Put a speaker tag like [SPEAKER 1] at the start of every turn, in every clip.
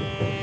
[SPEAKER 1] Thank you.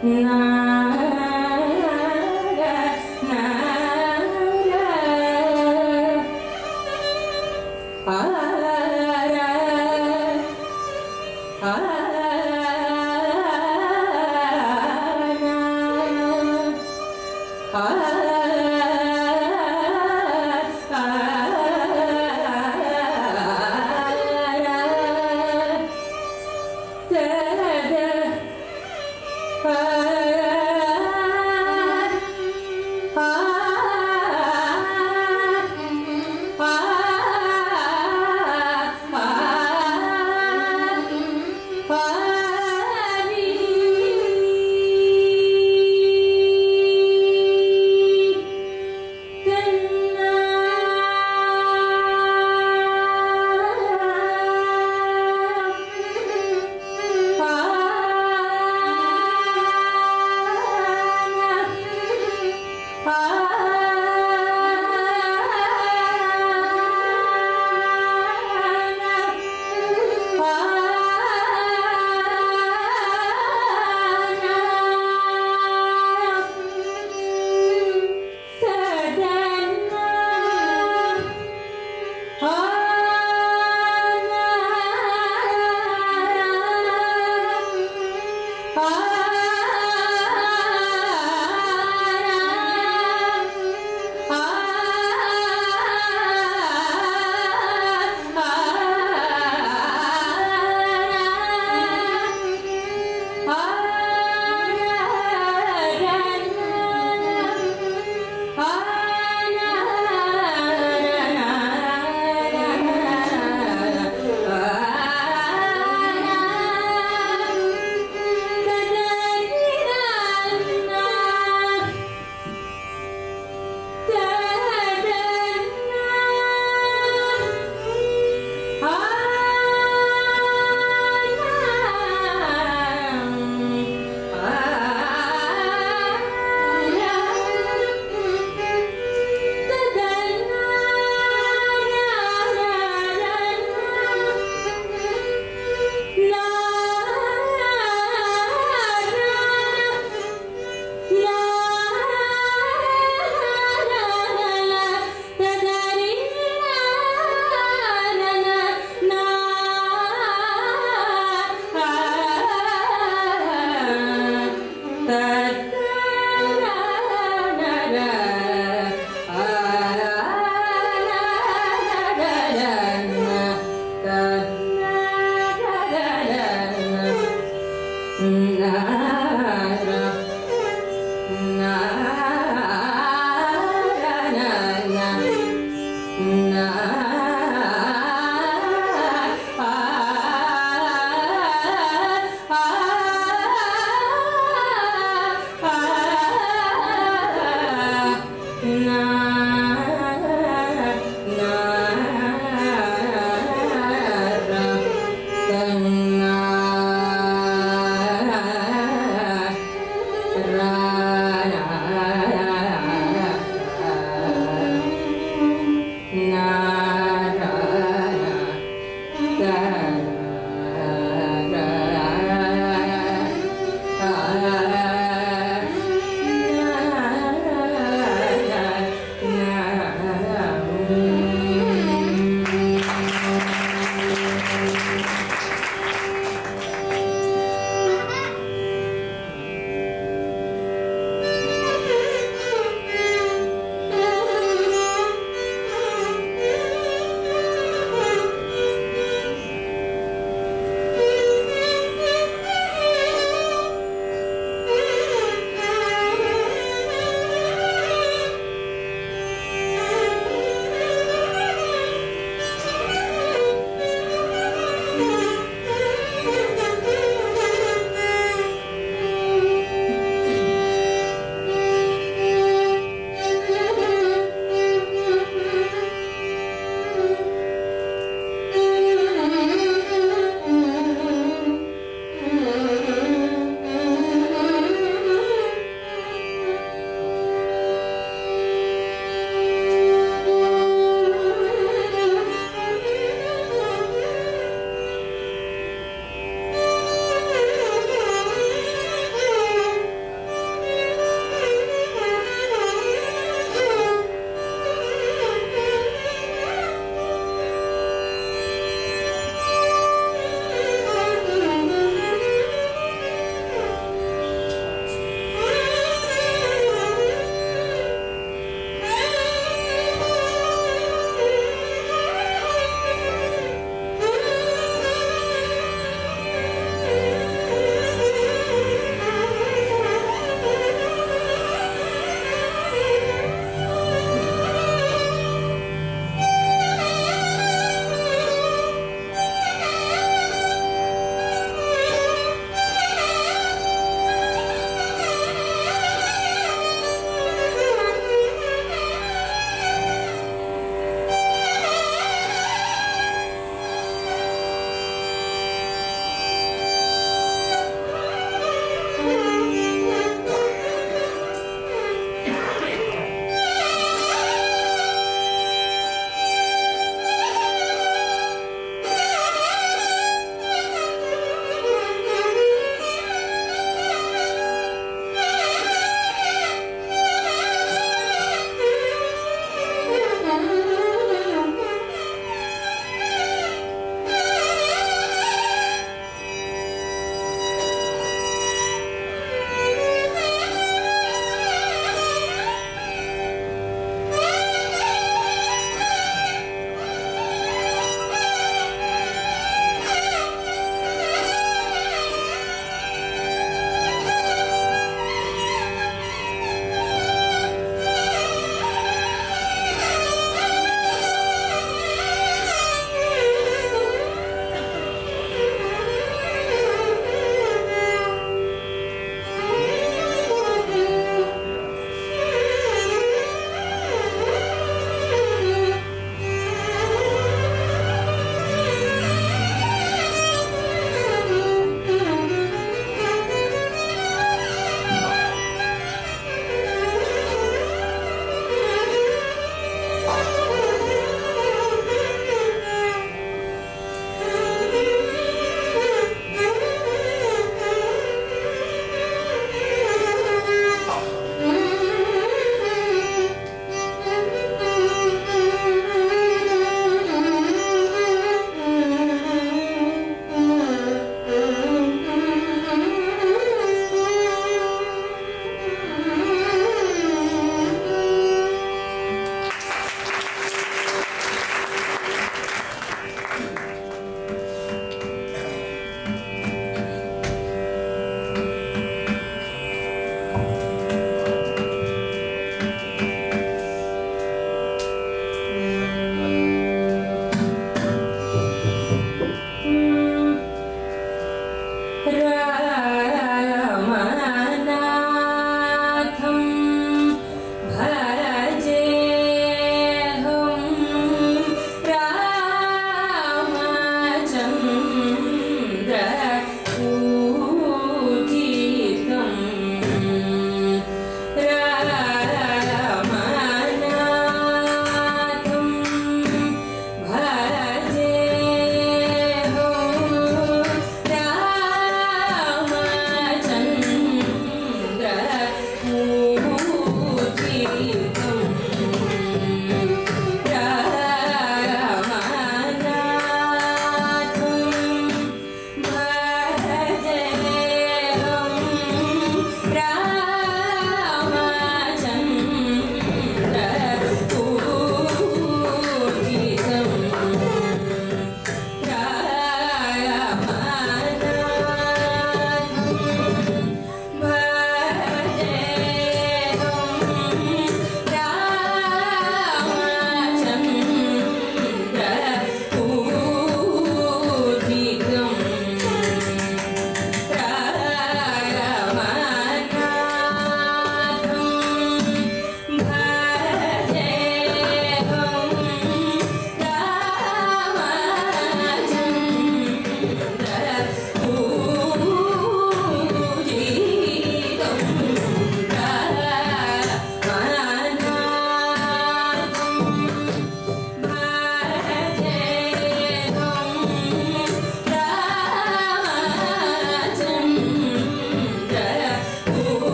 [SPEAKER 1] Ah ಿ